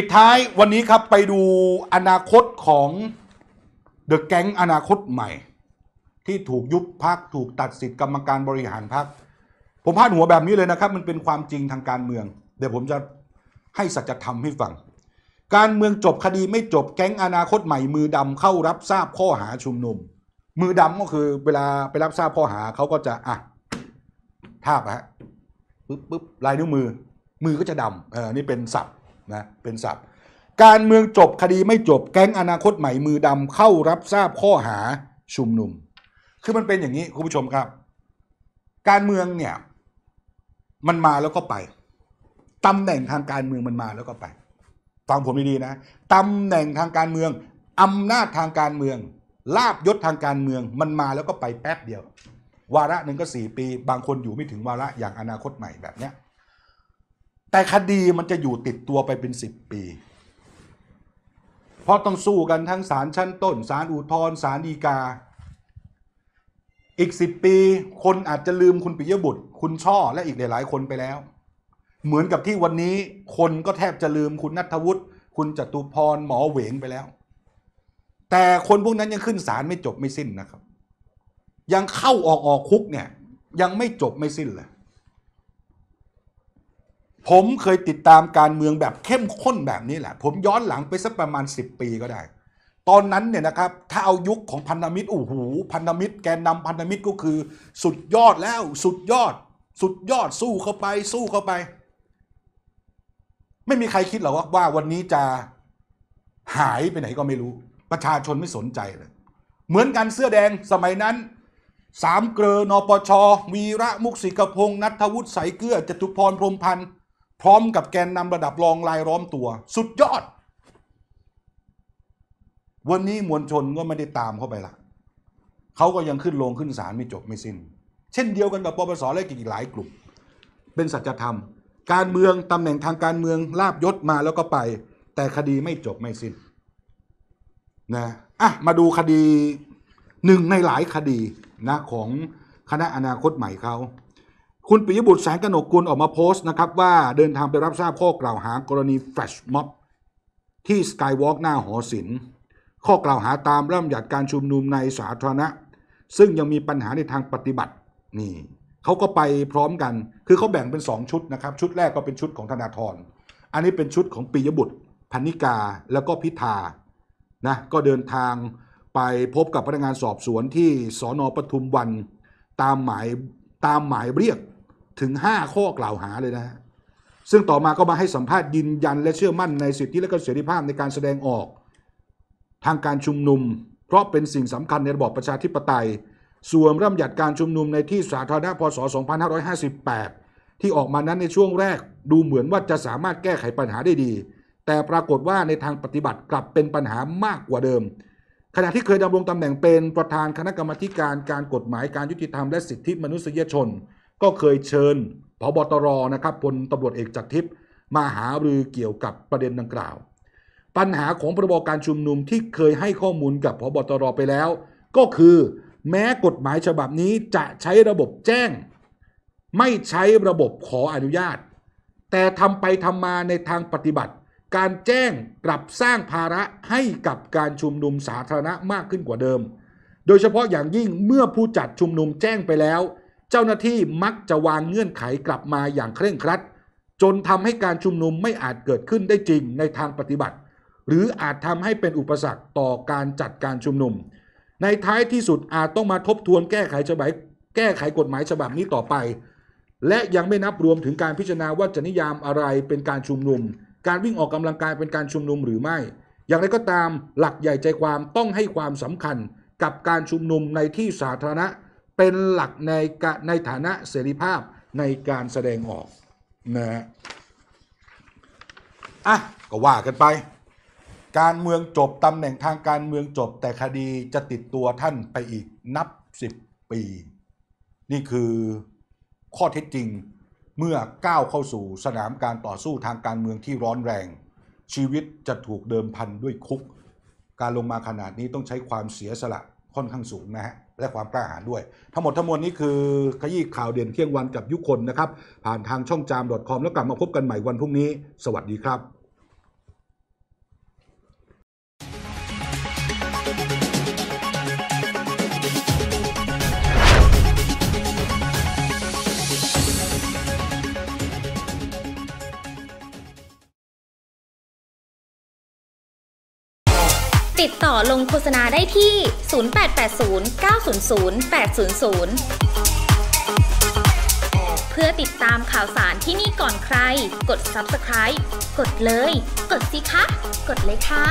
ปิดท้ายวันนี้ครับไปดูอนาคตของเดอะแก๊งอนาคตใหม่ ที่ถูกยุบพักถูกตัดสิทธิ์กรรมการบริหารพักผมพาดหัวแบบนี้เลยนะครับ มันเป็นความจริงทางการเมือง เดี๋ยวผมจะให้สัจธรรมให้ฟัง การเมืองจบคดีไม่จบแก๊งอนาคตใหม่ มือดำเข้ารับทราบข้อหาชุมนุม มือดำก็คือเวลาไปรับทราบข้อหาเขาก็จะอะทาบฮะปึ๊บปึ๊บลายนิ้วมือ มือก็จะดำเออนี่เป็นศัพท์ นะเป็นศัพท์ การเมืองจบคดีไม่จบแก๊งอนาคตใหม่มือดำเข้ารับทราบข้อหาชุมนุม คือมันเป็นอย่างนี้คุณผู้ชมครับ การเมืองเนี่ยมันมาแล้วก็ไปตำแหน่งทางการเมืองมันมาแล้วก็ไปฟังผมดีๆนะตำแหน่งทางการเมืองอำนาจทางการเมือง ลาบยศทางการเมืองมันมาแล้วก็ไปแป๊บเดียว วาระหนึ่งก็สี่ปี บางคนอยู่ไม่ถึงวาระอย่างอนาคตใหม่แบบเนี้ย แต่คดีมันจะอยู่ติดตัวไปเป็นสิบปี เพราะต้องสู้กันทั้งศาลชั้นต้นศาลอุทธรณ์ศาลฎีกา อีกสิบปี คนอาจจะลืมคุณปิยบุตร คุณช่อและอีกหลาย ๆ คนไปแล้ว เหมือนกับที่วันนี้คนก็แทบจะลืมคุณนัทวุฒิคุณจตุพรหมอเหวงไปแล้ว แต่คนพวกนั้นยังขึ้นศาลไม่จบไม่สิ้นนะครับ ยังเข้าออกออกคุกเนี่ยยังไม่จบไม่สิ้นเลย ผมเคยติดตามการเมืองแบบเข้มข้นแบบนี้แหละ ผมย้อนหลังไปสักประมาณ 10 ปีก็ได้ ตอนนั้นเนี่ยนะครับ ถ้าเอายุคของพันธมิตรโอ้โหพันธมิตร แกนนำพันธมิตรก็คือ สุดยอดแล้ว สุดยอด สุดยอดสู้เข้าไป สู้เข้าไป ไม่มีใครคิดหรอกว่าว,าวันนี้จะหายไปไหนก็ไม่รู้ ประชาชนไม่สนใจเลย เหมือนกันเสื้อแดงสมัยนั้นสามเกลอนปช วีระมุกสิกพงษ์นัทวุฒิใสเกลือจตุพรพรมพันธ์ พร้อมกับแกนนำระดับรองลายล้อมตัว สุดยอด วันนี้มวลชนก็ไม่ได้ตามเข้าไปละเขาก็ยังขึ้นลงขึ้นศาลไม่จบไม่สิ้น เช่นเดียวกันกับปปสและอีกหลายกลุ่ม เป็นสัจธรรม การเมืองตำแหน่งทางการเมืองลาบยศมาแล้วก็ไป แต่คดีไม่จบไม่สิ้นนะอะมาดูคดีหนึ่งในหลายคดีนะของคณะอนาคตใหม่เขา คุณปิยบุตรแสงกนกกุลออกมาโพสต์นะครับว่าเดินทางไปรับทราบข้อกล่าวหากรณีแฟลชม็อบที่สกายวอล์กหน้าหอศิลป์ข้อกล่าวหาตามเริ่มหยัดการชุมนุมในสาธารณะ ซึ่งยังมีปัญหาในทางปฏิบัตินี่เขาก็ไปพร้อมกัน คือเขาแบ่งเป็น 2 ชุดนะครับ ชุดแรกก็เป็นชุดของธนาธรอันนี้เป็นชุดของปิยบุตรพันนิกาแล้วก็พิธานะก็เดินทางไปพบกับพนักงานสอบสวนที่สอนอปทุมวัน ตามหมายตามหมายเรียก ถึง 5 ข้อกล่าวหาเลยนะฮะซึ่งต่อมาก็มาให้สัมภาษณ์ยืนยันและเชื่อมั่นในสิทธิและก็เสรีภาพในการแสดงออก ทางการชุมนุม เพราะเป็นสิ่งสำคัญในระบอบประชาธิปไตย ส่วนร่ำหยัดการชุมนุมในที่สาธารณะพศ 2558 ที่ออกมานั้นในช่วงแรกดูเหมือนว่าจะสามารถแก้ไขปัญหาได้ดี แต่ปรากฏว่าในทางปฏิบัติกลับเป็นปัญหามากกว่าเดิม ขณะที่เคยดำรงตำแหน่งเป็นประธานคณะกรรมการการกฎหมายการยุติธรรมและสิทธิมนุษยชน ก็เคยเชิญพบตรนะครับพลตำรวจเอกจักรทิพย์มาหารือเกี่ยวกับประเด็นดังกล่าว ปัญหาของพรบการชุมนุมที่เคยให้ข้อมูลกับพบตรไปแล้ว ก็คือแม้กฎหมายฉบับนี้จะใช้ระบบแจ้ง ไม่ใช้ระบบขออนุญาต แต่ทำไปทำมาในทางปฏิบัติ การแจ้งกลับสร้างภาระให้กับการชุมนุมสาธารณะมากขึ้นกว่าเดิม โดยเฉพาะอย่างยิ่งเมื่อผู้จัดชุมนุมแจ้งไปแล้ว เจ้าหน้าที่มักจะวางเงื่อนไขกลับมาอย่างเคร่งครัด จนทำให้การชุมนุมไม่อาจเกิดขึ้นได้จริงในทางปฏิบัติ หรืออาจทำให้เป็นอุปสรรคต่อการจัดการชุมนุม ในท้ายที่สุดอาจต้องมาทบทวนแก้ไขฉบับแก้ไขกฎหมายฉบับนี้ต่อไป และยังไม่นับรวมถึงการพิจารณาว่าจะนิยามอะไรเป็นการชุมนุม การวิ่งออกกำลังกายเป็นการชุมนุมหรือไม่ อย่างไรก็ตามหลักใหญ่ใจความต้องให้ความสำคัญกับการชุมนุมในที่สาธารณะ เป็นหลักในในฐานะเสรีภาพในการแสดงออกนะฮะอะก็ว่ากันไป การเมืองจบตำแหน่งทางการเมืองจบแต่คดีจะติดตัวท่านไปอีกนับสิบปี นี่คือข้อเท็จจริงเมื่อก้าวเข้าสู่สนามการต่อสู้ทางการเมืองที่ร้อนแรง ชีวิตจะถูกเดิมพันด้วยคุก การลงมาขนาดนี้ต้องใช้ความเสียสละ ค่อนข้างสูงนะฮะและความกล้าหาญด้วย ทั้งหมดทั้งมวลนี้คือขยี้ข่าวเด่นเที่ยงวันกับยุคนนะครับ ผ่านทางช่องจาม .com แล้วกลับมาพบกันใหม่วันพรุ่งนี้ สวัสดีครับ ติดต่อลงโฆษณาได้ที่ 0880 900 800 เพื่อติดตามข่าวสารที่นี่ก่อนใคร กด Subscribe กดเลย กดสิคะ กดเลยค่ะ